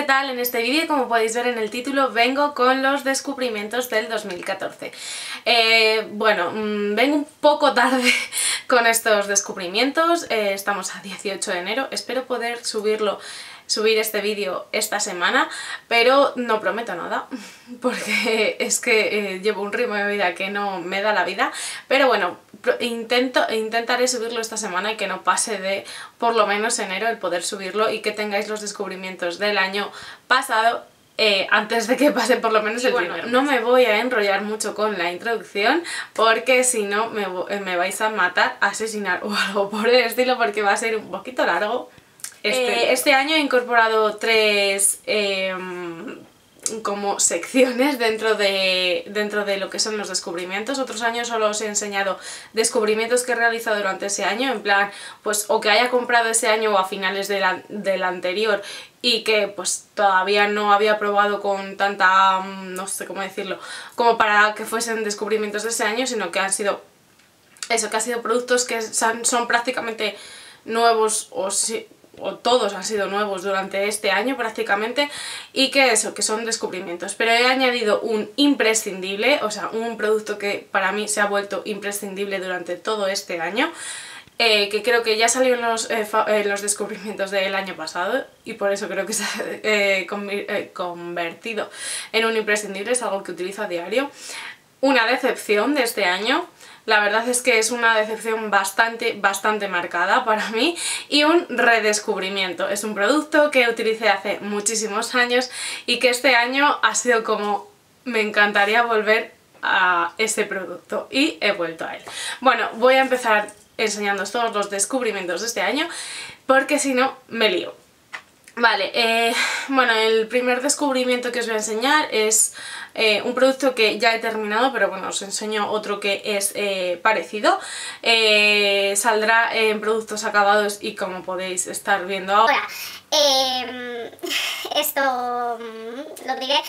¿qué tal? En este vídeo, como podéis ver en el título, vengo con los descubrimientos del 2014. Eh, bueno, mm, vengo un poco tarde con estos descubrimientos, eh, estamos a 18 de enero, espero poder subirlo subir este vídeo esta semana, pero no prometo nada, porque es que eh, llevo un ritmo de vida que no me da la vida, pero bueno, intento, intentaré subirlo esta semana y que no pase de por lo menos enero el poder subirlo y que tengáis los descubrimientos del año pasado eh, antes de que pase por lo menos el bueno, No me voy a enrollar mucho con la introducción porque si no me, eh, me, vais a matar, asesinar o algo por el estilo porque va a ser un poquito largo. Este, eh, este año he incorporado tres em, como secciones dentro de, dentro de lo que son los descubrimientos. Otros años solo os he enseñado descubrimientos que he realizado durante ese año, en plan, pues o que haya comprado ese año o a finales del anterior y que pues todavía no había probado con tanta, mm, no sé cómo decirlo, como para que fuesen descubrimientos de ese año, sino que han sido, eso, que han sido productos que son, prácticamente nuevos o si, o todos han sido nuevos durante este año prácticamente y que eso, que son descubrimientos. Pero he añadido un imprescindible, o sea, un producto que para mí se ha vuelto imprescindible durante todo este año, eh, que creo que ya salió en los, eh, los, descubrimientos del año pasado y por eso creo que se ha eh, convertido en un imprescindible, es algo que utilizo a diario. Una decepción de este año la verdad es que es una decepción bastante, bastante marcada para mí y un redescubrimiento. Es un producto que utilicé hace muchísimos años y que este año ha sido como me encantaría volver a ese producto y he vuelto a él. Bueno, voy a empezar enseñándoos todos los descubrimientos de este año porque si no me lío. Vale, eh, bueno, el primer descubrimiento que os voy a enseñar es eh, un producto que ya he terminado, pero bueno, os enseño otro que es eh, parecido. saldrá en productos acabados y como podéis estar viendo ahora. Em, esto mm, lo diré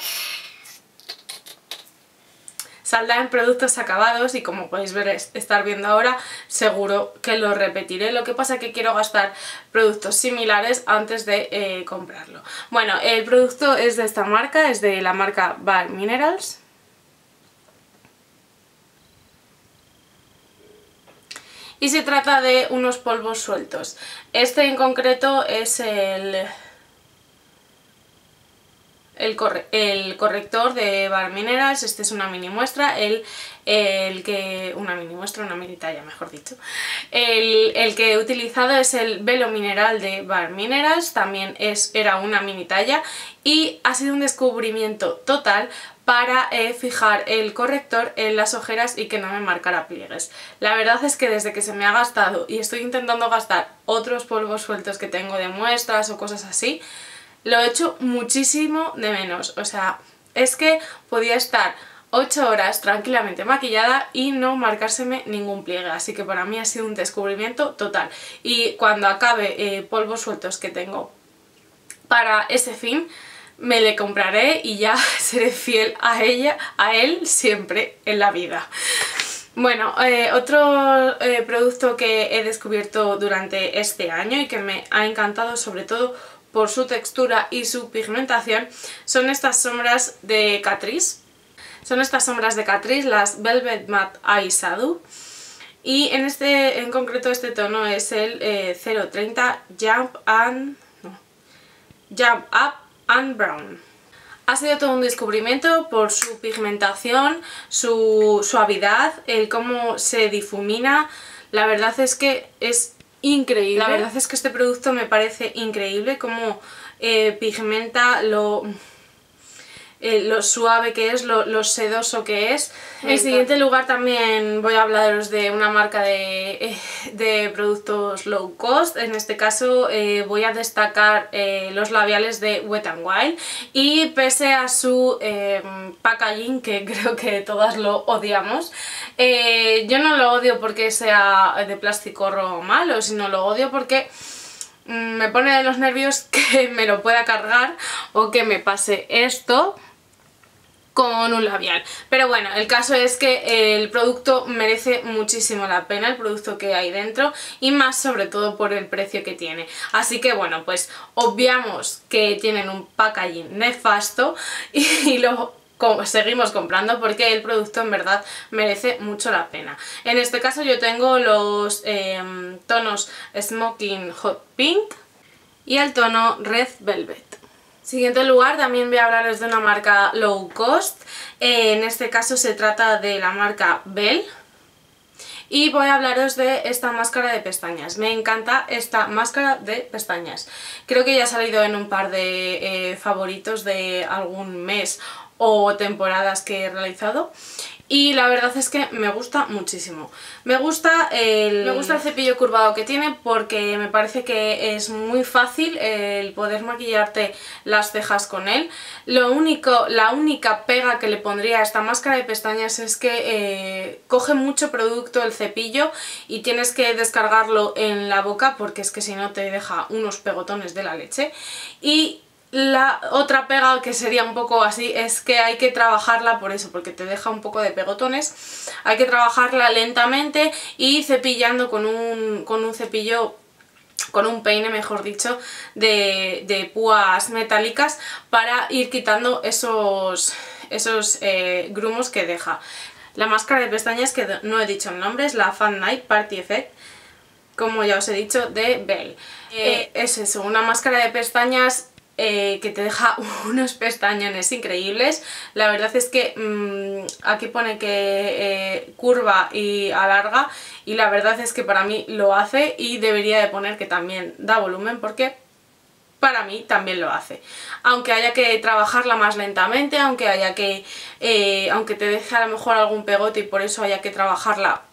saldrá en productos acabados y como podéis ver, estar viendo ahora, seguro que lo repetiré. Lo que pasa es que quiero gastar productos similares antes de eh, comprarlo. Bueno, el producto es de esta marca, es de la marca Bar Minerals. Y se trata de unos polvos sueltos. Este en concreto es el el, corrector de Bar Minerals, este es una mini muestra, el, el que... una mini muestra, una mini talla mejor dicho. El, que he utilizado es el velo mineral de Bar Minerals, también es, era una mini talla y ha sido un descubrimiento total para eh, fijar el corrector en las ojeras y que no me marcara pliegues. La verdad es que desde que se me ha gastado y estoy intentando gastar otros polvos sueltos que tengo de muestras o cosas así, lo he hecho muchísimo de menos. O sea, es que podía estar 8 horas tranquilamente maquillada y no marcárseme ningún pliegue, así que para mí ha sido un descubrimiento total. Y cuando acabe eh, polvos sueltos que tengo para ese fin, me le compraré y ya seré fiel a ella, a él siempre en la vida. Bueno, eh, otro eh, producto que he descubierto durante este año y que me ha encantado sobre todo por su textura y su pigmentación son estas sombras de Catrice. Son estas sombras de Catrice, las Velvet Matte Eye Shadow. Y en este, en concreto este tono es el 030 eh, Jump and... Jump Up and Brown. Ha sido todo un descubrimiento por su pigmentación, su suavidad, el cómo se difumina. La verdad es que es increíble. La verdad es que este producto me parece increíble como eh, pigmenta lo eh, lo suave que es, lo, sedoso que es. En siguiente lugar también voy a hablaros de una marca de, eh, de productos low cost. En este caso eh, voy a destacar los labiales de Wet n Wild y pese a su packaging, que creo que todas lo odiamos, yo no lo odio porque sea de plástico rojo malo, sino lo odio porque mm, me pone de los nervios que me lo pueda cargar o que me pase esto con un labial. Pero bueno, el caso es que el producto merece muchísimo la pena, el producto que hay dentro, y más sobre todo por el precio que tiene. Así que bueno, pues obviamos que tienen un packaging nefasto y, lo seguimos comprando porque el producto en verdad merece mucho la pena. En este caso yo tengo los em, tonos Smoking Hot Pink y el tono Red Velvet. Siguiente lugar, también voy a hablaros de una marca low cost, eh, en este caso se trata de la marca Bell, y voy a hablaros de esta máscara de pestañas. Me encanta esta máscara de pestañas. Creo que ya ha salido en un par de eh, favoritos de algún mes o temporadas que he realizado y la verdad es que me gusta muchísimo. Me gusta el, me gusta el cepillo curvado que tiene porque me parece que es muy fácil el poder maquillarte las cejas con él. Lo único, la única pega que le pondría a esta máscara de pestañas es que eh, coge mucho producto el cepillo y tienes que descargarlo en la boca porque es que si no te deja unos pegotones de la leche. Y la otra pega que sería un poco así es que hay que trabajarla por eso, porque te deja un poco de pegotones. Hay que trabajarla lentamente y cepillando con un, con un cepillo con un peine, mejor dicho, de, púas metálicas para ir quitando esos, esos eh, grumos que deja. La máscara de pestañas, que no he dicho el nombre, es la Fan Night Party Effect, como ya os he dicho, de Bell. Eh, es eso, una máscara de pestañas eh, que te deja unos pestañones increíbles. La verdad es que mm, aquí pone que eh, curva y alarga y la verdad es que para mí lo hace y debería de poner que también da volumen porque para mí también lo hace. Aunque haya que trabajarla más lentamente, aunque haya que, eh, aunque te deje a lo mejor algún pegote y por eso haya que trabajarla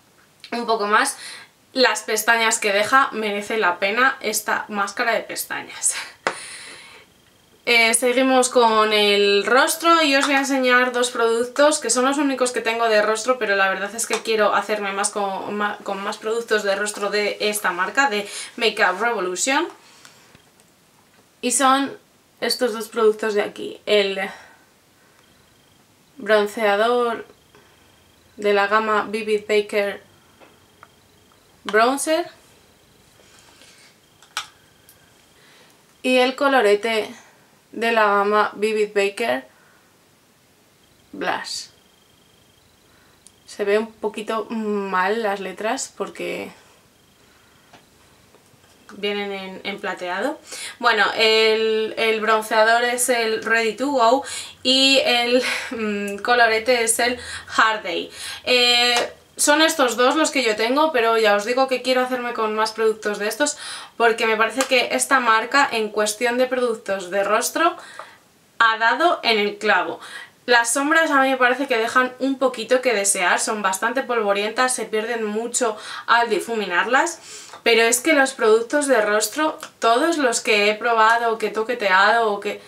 un poco más, las pestañas que deja merece la pena esta máscara de pestañas. Eh, seguimos con el rostro y os voy a enseñar dos productos que son los únicos que tengo de rostro pero la verdad es que quiero hacerme más con, más productos de rostro de esta marca, de Makeup Revolution. Y son estos dos productos de aquí, el bronceador de la gama Vivid Baker Bronzer. Y el colorete de la gama Vivid Baker Blush. Se ve un poquito mal las letras porque vienen en, plateado. Bueno, el, bronceador es el Ready to Go y el mm, colorete es el Hard Day. Eh, son estos dos los que yo tengo, pero ya os digo que quiero hacerme con más productos de estos porque me parece que esta marca en cuestión de productos de rostro ha dado en el clavo. Las sombras a mí me parece que dejan un poquito que desear, son bastante polvorientas, se pierden mucho al difuminarlas, pero es que los productos de rostro, todos los que he probado, que he toqueteado, o que...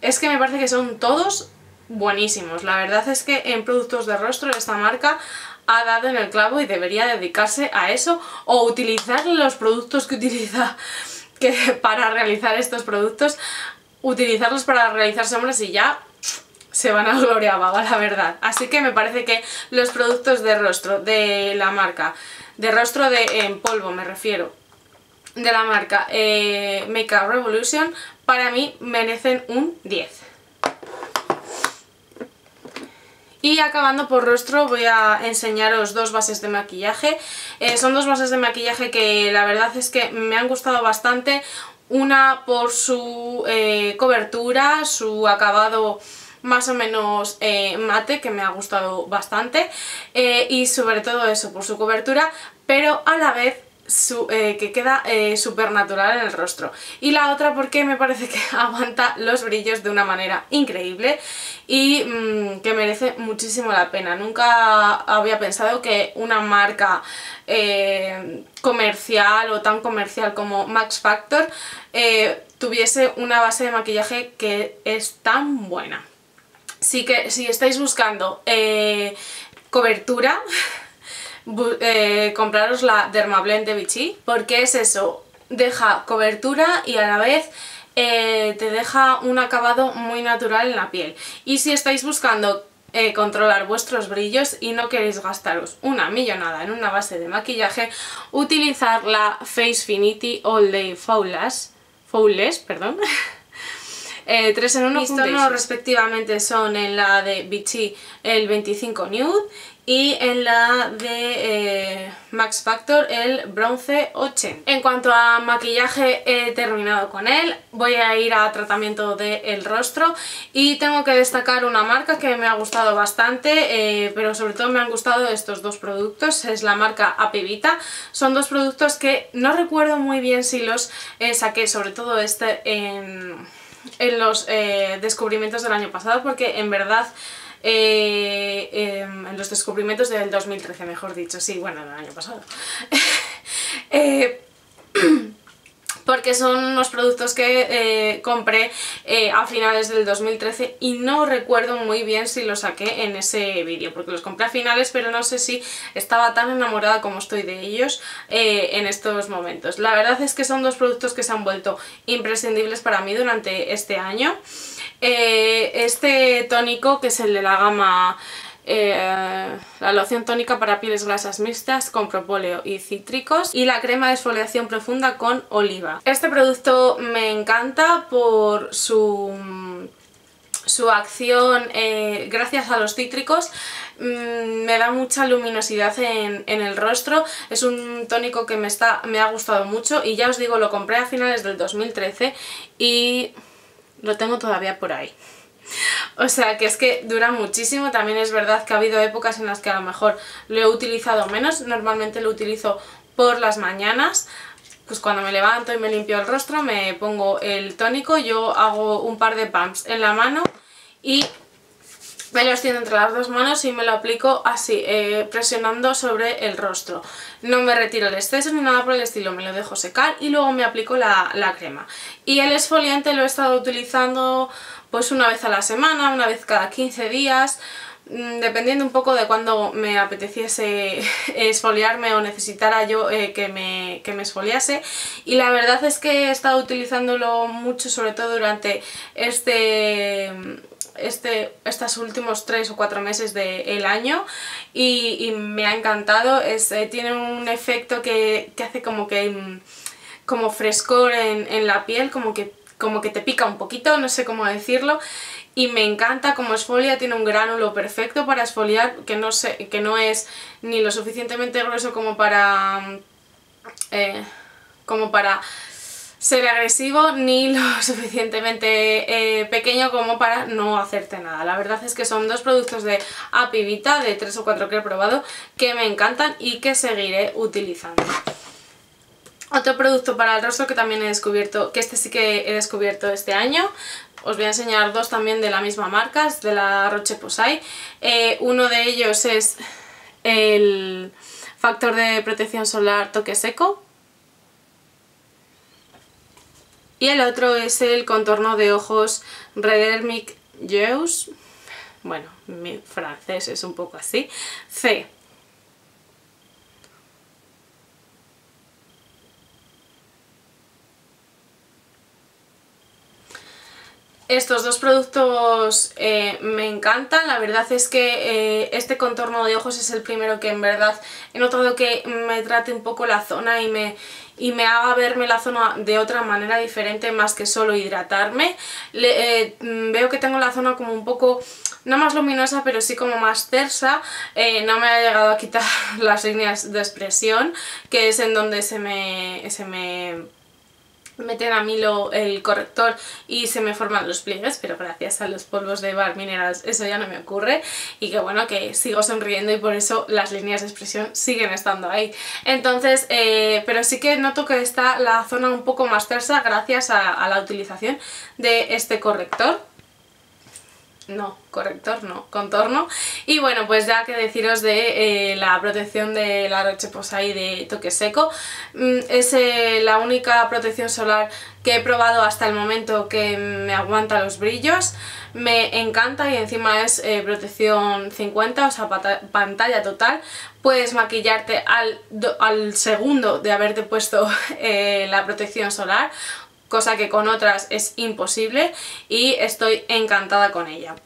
es que me parece que son todos buenísimos. La verdad es que en productos de rostro esta marca ha dado en el clavo y debería dedicarse a eso o utilizar los productos que utiliza que para realizar estos productos, utilizarlos para realizar sombras y ya se van a gloria vaga, la verdad. Así que me parece que los productos de rostro de la marca, de rostro de en polvo me refiero, de la marca eh, Makeup Revolution, para mí merecen un 10. Y acabando por rostro voy a enseñaros dos bases de maquillaje. Eh, son dos bases de maquillaje que la verdad es que me han gustado bastante. Una por su eh, cobertura, su acabado más o menos eh, mate que me ha gustado bastante y sobre todo eso por su cobertura pero a la vez eh, que queda eh, súper natural en el rostro. Y la otra porque me parece que aguanta los brillos de una manera increíble y mm, que merece muchísimo la pena. Nunca había pensado que una marca eh, comercial o tan comercial como Max Factor tuviese una base de maquillaje que es tan buena. Así que si estáis buscando cobertura eh, compraros la Dermablend de Vichy porque es eso, deja cobertura y a la vez eh, te deja un acabado muy natural en la piel. Y si estáis buscando eh, controlar vuestros brillos y no queréis gastaros una millonada en una base de maquillaje, utilizar la Facefinity All Day Flawless, Flawless perdón, eh, 3 en 1 Mis tonos respectivamente son en la de Vichy el 25 Nude y en la de eh, Max Factor el bronce 80. En cuanto a maquillaje he terminado con él, voy a ir a tratamiento del rostro y tengo que destacar una marca que me ha gustado bastante, eh, pero sobre todo me han gustado estos dos productos, es la marca Apivita. Son dos productos que no recuerdo muy bien si los eh, saqué, sobre todo este en, en los descubrimientos del año pasado, porque en verdad eh, em, en los descubrimientos del 2013, mejor dicho, sí, bueno, el año pasado. Eh, porque son unos productos que eh, compré a finales del 2013 y no recuerdo muy bien si los saqué en ese vídeo, porque los compré a finales pero no sé si estaba tan enamorada como estoy de ellos en estos momentos. La verdad es que son dos productos que se han vuelto imprescindibles para mí durante este año. Eh, este tónico, que es el de la gama eh, la loción tónica para pieles grasas mixtas con propóleo y cítricos y la crema de exfoliación profunda con oliva. Este producto me encanta por su, su acción eh, gracias a los cítricos mm, me da mucha luminosidad en, en, el rostro, es un tónico que me, está, me ha gustado mucho y ya os digo, lo compré a finales del 2013 y lo tengo todavía por ahí. O sea que es que dura muchísimo, también es verdad que ha habido épocas en las que a lo mejor lo he utilizado menos, normalmente lo utilizo por las mañanas, pues cuando me levanto y me limpio el rostro me pongo el tónico, yo hago un par de pumps en la mano y me lo extiendo entre las dos manos y me lo aplico así, eh, presionando sobre el rostro. No me retiro el exceso ni nada por el estilo, me lo dejo secar y luego me aplico la, crema. Y el esfoliante lo he estado utilizando pues una vez a la semana, una vez cada 15 días, mm, dependiendo un poco de cuando me apeteciese esfoliarme o necesitara yo eh, que, me, que me esfoliase y la verdad es que he estado utilizándolo mucho sobre todo durante este este, estos últimos tres o cuatro meses del año y, me ha encantado. Es, eh, tiene un efecto que, hace como que mm, como frescor en, la piel, como que, como que te pica un poquito, no sé cómo decirlo. Y me encanta como esfolia, tiene un gránulo perfecto para esfoliar, que no, sé, que no es ni lo suficientemente grueso como para... Eh, como para ser agresivo ni lo suficientemente eh, pequeño como para no hacerte nada. La verdad es que son dos productos de Apivita, de 3 o 4 que he probado, que me encantan y que seguiré utilizando. Otro producto para el rostro que también he descubierto, que este sí que he descubierto este año, os voy a enseñar dos también de la misma marca, es de la Roche-Posay. Eh, uno de ellos es el factor de protección solar toque seco, Y el otro es el contorno de ojos Redermic Jeus. Bueno, mi francés es un poco así. C. Estos dos productos eh, me encantan, la verdad es que eh, este contorno de ojos es el primero que en verdad he notado que me trate un poco la zona y me, y me haga verme la zona de otra manera diferente más que solo hidratarme. Eh, veo que tengo la zona como un poco, no más luminosa, pero sí como más tersa. No me ha llegado a quitar las líneas de expresión, que es en donde se me, se me meten a mí el corrector y se me forman los pliegues, pero gracias a los polvos de bar minerals eso ya no me ocurre. Y que bueno, que sigo sonriendo y por eso las líneas de expresión siguen estando ahí. Entonces, eh, pero sí que noto que está la zona un poco más tersa gracias a la utilización de este corrector. No, corrector no, contorno. Y bueno, pues ya que deciros de eh, la protección de la Roche-Posay de toque seco. Mm, es eh, la única protección solar que he probado hasta el momento que me aguanta los brillos. Me encanta y encima es eh, protección 50, o sea, pantalla total. Puedes maquillarte al, al segundo de haberte puesto la protección solar cosa que con otras es imposible y estoy encantada con ella.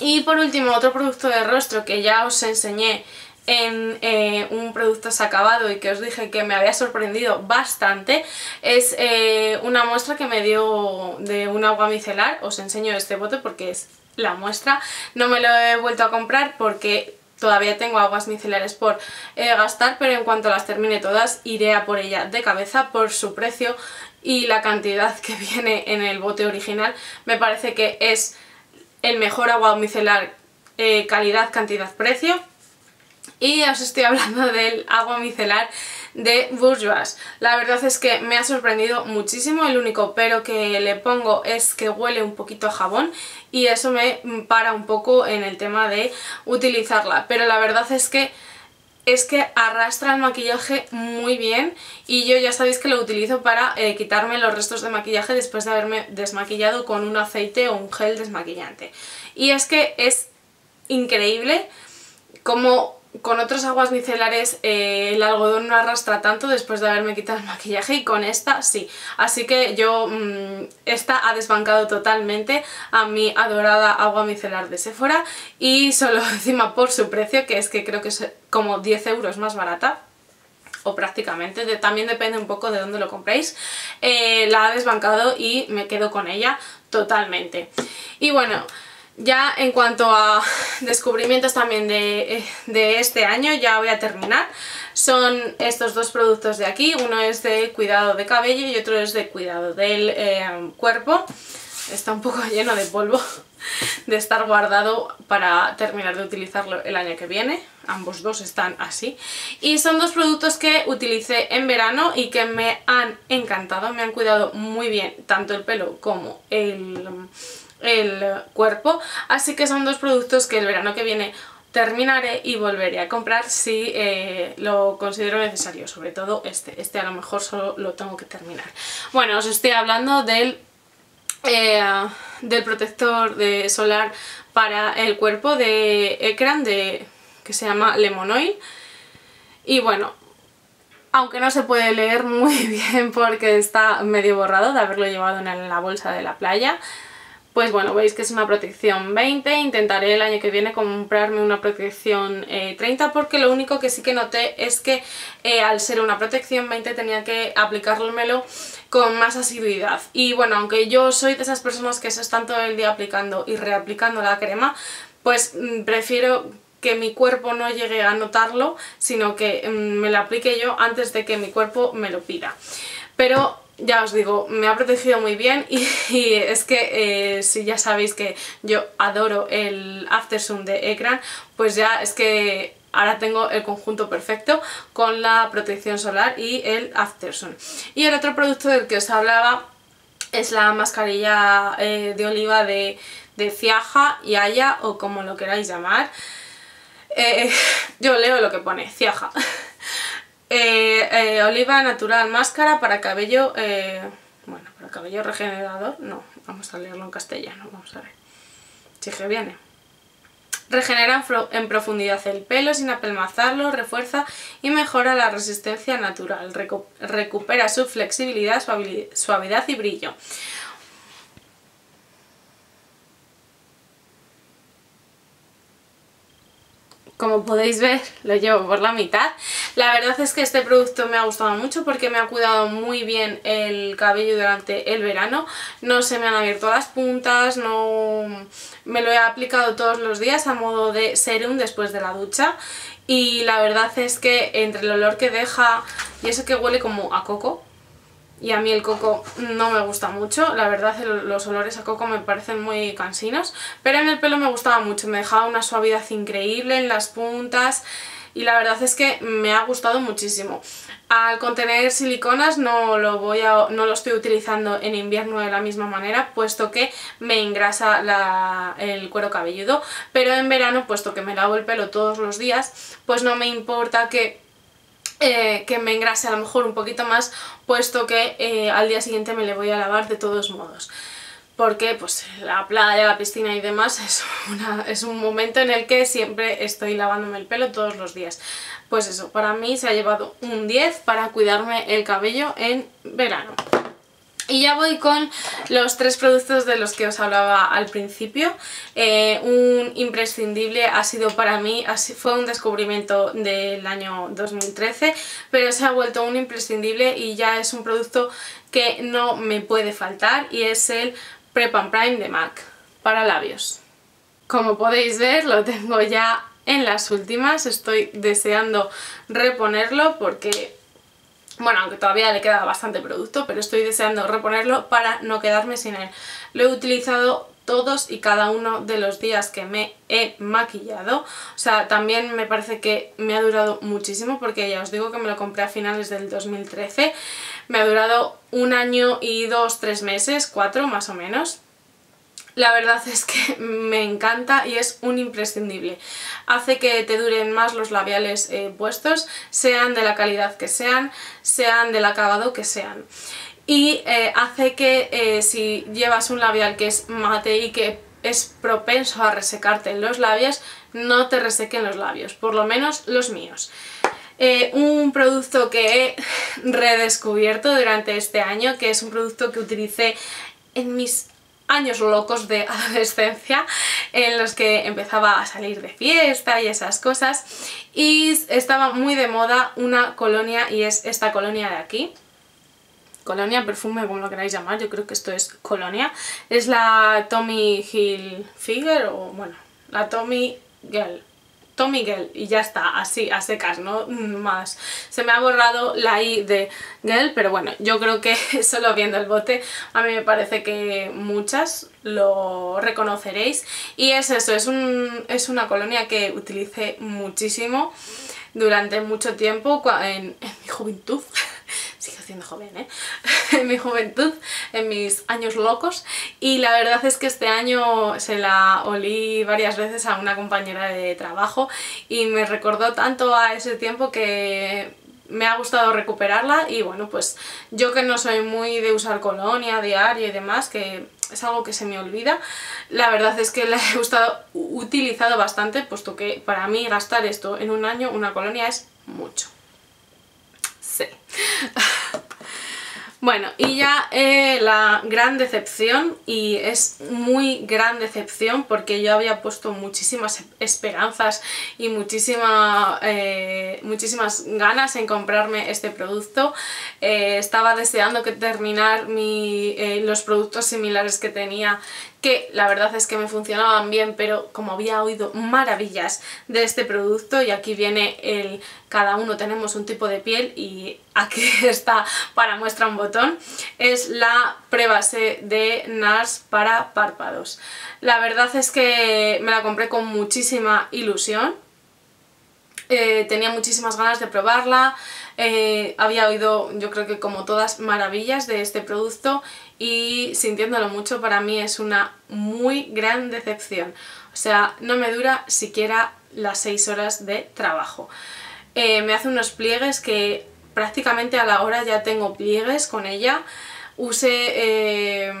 Y por último, otro producto de rostro que ya os enseñé en eh, un producto acabado y que os dije que me había sorprendido bastante es eh, una muestra que me dio de un agua micelar, os enseño este bote porque es la muestra, no me lo he vuelto a comprar porque todavía tengo aguas micelares por eh, gastar, pero en cuanto las termine todas iré a por ella de cabeza por su precio y la cantidad que viene en el bote original. Me parece que es el mejor agua micelar eh, calidad, cantidad, precio. Y os estoy hablando del agua micelar de Bourgeois. La verdad es que me ha sorprendido muchísimo, el único pero que le pongo es que huele un poquito a jabón y eso me para un poco en el tema de utilizarla. Pero la verdad es que es que arrastra el maquillaje muy bien y yo ya sabéis que lo utilizo para eh, quitarme los restos de maquillaje después de haberme desmaquillado con un aceite o un gel desmaquillante. Y es que es increíble como con otras aguas micelares eh, el algodón no arrastra tanto después de haberme quitado el maquillaje y con esta sí. Así que yo, mm, esta ha desbancado totalmente a mi adorada agua micelar de Sephora y solo encima por su precio, que es que creo que es como 10 euros más barata, o prácticamente, también depende un poco de dónde lo compréis, eh, la ha desbancado y me quedo con ella totalmente. Y bueno, ya en cuanto a descubrimientos también de, este año, ya voy a terminar. Son estos dos productos de aquí, uno es de cuidado de cabello y otro es de cuidado del eh, cuerpo. Está un poco lleno de polvo de estar guardado para terminar de utilizarlo el año que viene. Ambos dos están así. Y son dos productos que utilicé en verano y que me han encantado, me han cuidado muy bien tanto el pelo como el el cuerpo, así que son dos productos que el verano que viene terminaré y volveré a comprar si eh, lo considero necesario, sobre todo este, este a lo mejor solo lo tengo que terminar. Bueno, os estoy hablando del, eh, del protector de solar para el cuerpo de Ecran, de, que se llama Lemon Oil, y bueno, aunque no se puede leer muy bien porque está medio borrado de haberlo llevado en la bolsa de la playa, pues bueno, veis que es una protección 20, intentaré el año que viene comprarme una protección 30 eh, porque lo único que sí que noté es que eh, al ser una protección 20 tenía que aplicármelo con más asiduidad y bueno, aunque yo soy de esas personas que se están todo el día aplicando y reaplicando la crema, pues mm, prefiero que mi cuerpo no llegue a notarlo, sino que mm, me la aplique yo antes de que mi cuerpo me lo pida. Pero ya os digo, me ha protegido muy bien y, es que eh, si ya sabéis que yo adoro el Aftersun de Ecran, pues ya es que ahora tengo el conjunto perfecto con la protección solar y el Aftersun. Y el otro producto del que os hablaba es la mascarilla eh, de oliva de, de Ciaja y Haya o como lo queráis llamar. Eh, yo leo lo que pone, Ciaja. Eh, eh, oliva natural máscara para cabello, eh, bueno, para cabello regenerador, no, vamos a leerlo en castellano, vamos a ver, si que viene. Regenera en profundidad el pelo sin apelmazarlo, refuerza y mejora la resistencia natural, recupera su flexibilidad, suavidad y brillo. Como podéis ver, lo llevo por la mitad. La verdad es que este producto me ha gustado mucho porque me ha cuidado muy bien el cabello durante el verano. No se me han abierto las puntas, no me lo he aplicado todos los días a modo de serum después de la ducha. Y la verdad es que entre el olor que deja y eso que huele como a coco, y a mí el coco no me gusta mucho, la verdad los olores a coco me parecen muy cansinos, pero en el pelo me gustaba mucho, me dejaba una suavidad increíble en las puntas. Y la verdad es que me ha gustado muchísimo. Al contener siliconas no lo, voy a, no lo estoy utilizando en invierno de la misma manera, puesto que me engrasa el cuero cabelludo, pero en verano, puesto que me lavo el pelo todos los días, pues no me importa que eh, que me engrase a lo mejor un poquito más, puesto que eh, al día siguiente me le voy a lavar de todos modos. Porque pues la playa, la piscina y demás es, es un momento en el que siempre estoy lavándome el pelo todos los días. Pues eso, para mí se ha llevado un 10 para cuidarme el cabello en verano. Y ya voy con los tres productos de los que os hablaba al principio. Eh, un imprescindible ha sido para mí, fue un descubrimiento del año 2013, pero se ha vuelto un imprescindible y ya es un producto que no me puede faltar y es el Prep and Prime de MAC para labios. Como podéis ver lo tengo ya en las últimas, estoy deseando reponerlo porque bueno, aunque todavía le queda bastante producto, pero estoy deseando reponerlo para no quedarme sin él. Lo he utilizado todos y cada uno de los días que me he maquillado. O sea, también me parece que me ha durado muchísimo porque ya os digo que me lo compré a finales del 2013. Me ha durado un año y dos, tres meses, cuatro más o menos. La verdad es que me encanta y es un imprescindible. Hace que te duren más los labiales eh, puestos, sean de la calidad que sean, sean del acabado que sean. Y eh, hace que eh, si llevas un labial que es mate y que es propenso a resecarte en los labios, no te resequen los labios, por lo menos los míos. un producto que he redescubierto durante este año, que es un producto que utilicé en mis años locos de adolescencia en los que empezaba a salir de fiesta y esas cosas. Y estaba muy de moda una colonia y es esta colonia de aquí. Colonia, perfume, como lo queráis llamar, yo creo que esto es colonia. Es la Tommy Hilfiger o bueno, la Tommy Girl Gel y ya está, así, a secas, no más. Se me ha borrado la I de Gel, pero bueno, yo creo que solo viendo el bote a mí me parece que muchas lo reconoceréis. Y es eso, es, un, es una colonia que utilicé muchísimo durante mucho tiempo en mi juventud sigo siendo joven, ¿eh? en mi juventud, en mis años locos. Y la verdad es que este año se la olí varias veces a una compañera de trabajo y me recordó tanto a ese tiempo que me ha gustado recuperarla. Y bueno pues yo que no soy muy de usar colonia diario y demás que es algo que se me olvida la verdad es que la he gustado utilizado bastante puesto que para mí gastar esto en un año una colonia es mucho Bueno, y ya eh, la gran decepción, y es muy gran decepción porque yo había puesto muchísimas esperanzas y eh, muchísimas ganas en comprarme este producto. Eh, estaba deseando que terminar mi, los productos similares que tenía que la verdad es que me funcionaban bien, pero como había oído maravillas de este producto y aquí viene el cada uno tenemos un tipo de piel y aquí está para muestra un botón, es la prebase de NARS para párpados. La verdad es que me la compré con muchísima ilusión, eh, tenía muchísimas ganas de probarla, eh, había oído yo creo que como todas maravillas de este producto y sintiéndolo mucho para mí es una muy gran decepción. O sea, no me dura siquiera las 6 horas de trabajo. Eh, me hace unos pliegues que prácticamente a la hora ya tengo pliegues con ella. Use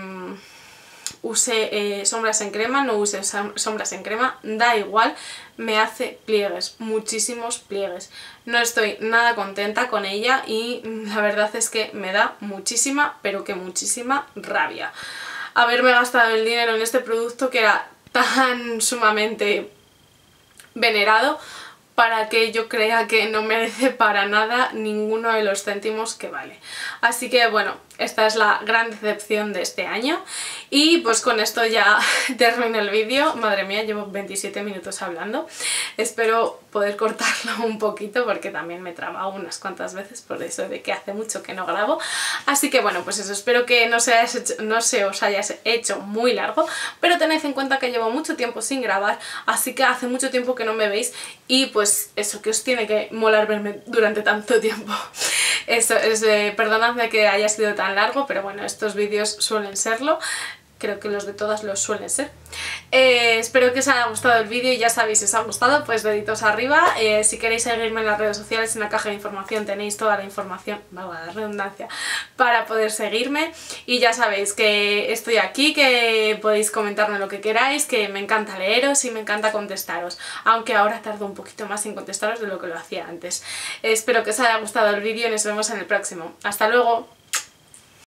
use eh, sombras en crema, no use sombras en crema, da igual, me hace pliegues, muchísimos pliegues. No estoy nada contenta con ella y la verdad es que me da muchísima, pero que muchísima rabia. Haberme gastado el dinero en este producto que era tan sumamente venerado para que yo crea que no merece para nada ninguno de los céntimos que vale. Así que bueno, esta es la gran decepción de este año y pues con esto ya termino el vídeo. Madre mía, llevo 27 minutos hablando. Espero poder cortarlo un poquito porque también me he trabado unas cuantas veces por eso de que hace mucho que no grabo. Así que bueno, pues eso, espero que no se, no se os haya hecho muy largo, pero tened en cuenta que llevo mucho tiempo sin grabar, así que hace mucho tiempo que no me veis y pues eso, que os tiene que molar verme durante tanto tiempo. Eso, es, eh, perdonadme que haya sido tan largo, pero bueno, estos vídeos suelen serlo creo que los de todas los suelen ser. Eh, espero que os haya gustado el vídeo y ya sabéis, si os ha gustado, pues deditos arriba. Eh, si queréis seguirme en las redes sociales, en la caja de información tenéis toda la información, valga la redundancia, para poder seguirme. Y ya sabéis que estoy aquí, que podéis comentarme lo que queráis, que me encanta leeros y me encanta contestaros. Aunque ahora tardo un poquito más en contestaros de lo que lo hacía antes. espero que os haya gustado el vídeo y nos vemos en el próximo. ¡Hasta luego!